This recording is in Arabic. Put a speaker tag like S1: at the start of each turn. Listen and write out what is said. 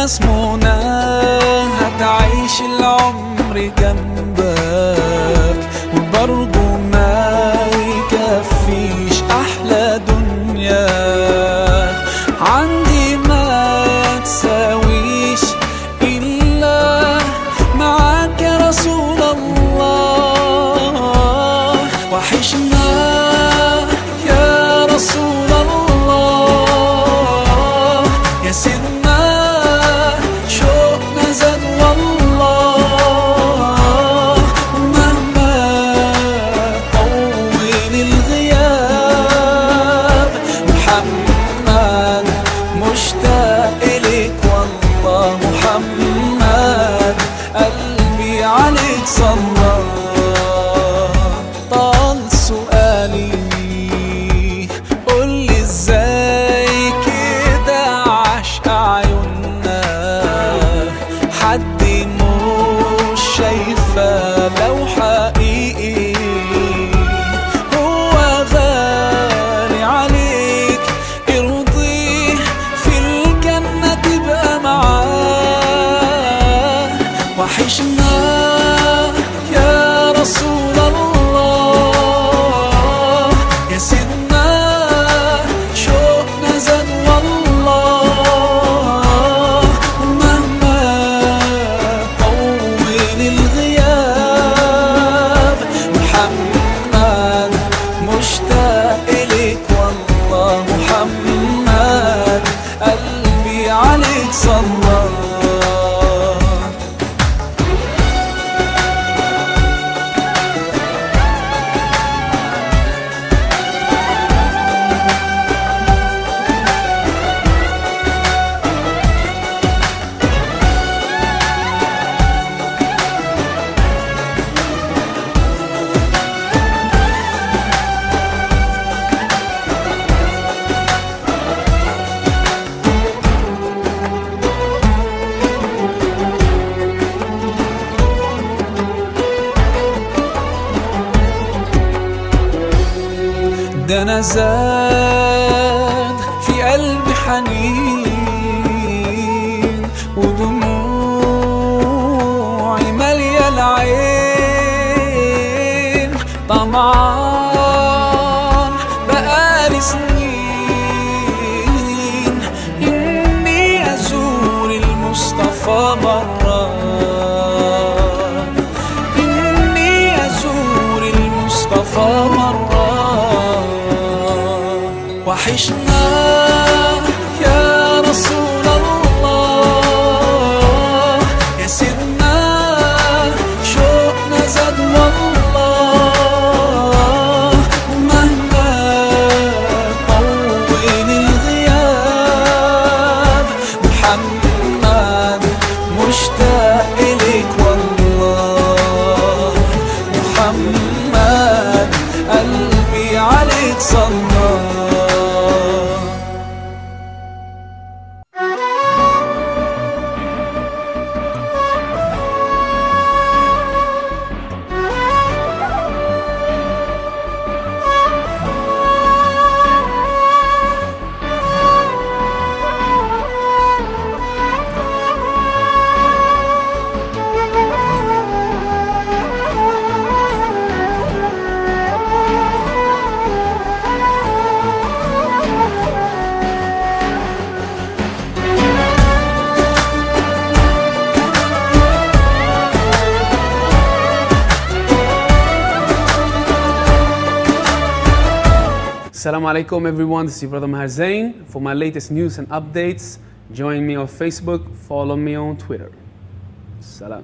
S1: ناس منى هتعيش العمر جنبك. وبرضه ما يكفيش أحلى دنيا عندي ما تساويش إلا معاك يا رسول الله. وحشنا عليك صلى. طال سؤالي. قولي حد مش لو حقيقي. هو غالي عليك. ارضيه في الجنة تبقى معاه. صلى ده أنا زاد في قلبي حنين ودموعي مالية العين طمعان. وحشنا يا رسول
S2: Assalamu alaikum everyone, this is your brother Maher Zain. For my latest news and updates, join me on Facebook, follow me on Twitter. Salam.